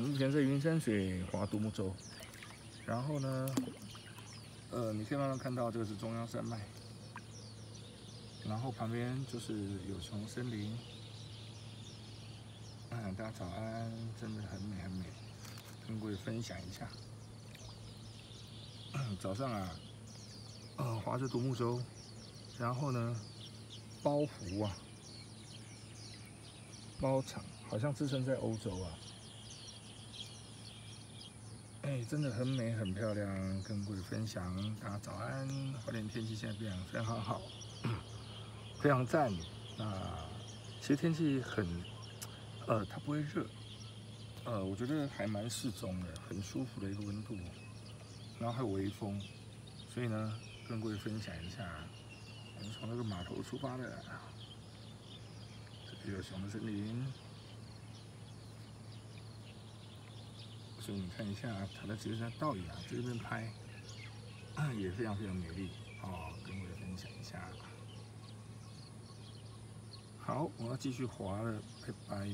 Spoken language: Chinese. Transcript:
目前在云山水划独木舟，然后呢，呃，你可以慢慢看到这个是中央山脉，然后旁边就是有熊森林。嗯，大家早安，真的很美很美，跟各位分享一下。早上啊，呃，划着独木舟，然后呢，包湖啊，包场，好像置身在欧洲啊。哎，真的很美很漂亮，跟各位分享。大家早安，花莲天气现在变非常好，非常赞。那其实天气很，呃，它不会热，呃，我觉得还蛮适中的，很舒服的一个温度。然后还有微风，所以呢，跟各位分享一下，我们从那个码头出发的，这里有熊的森林。所以你看一下，它的其实像倒影啊，这边拍 也非常非常美丽哦，跟各位分享一下。好，我要继续滑了，拜拜。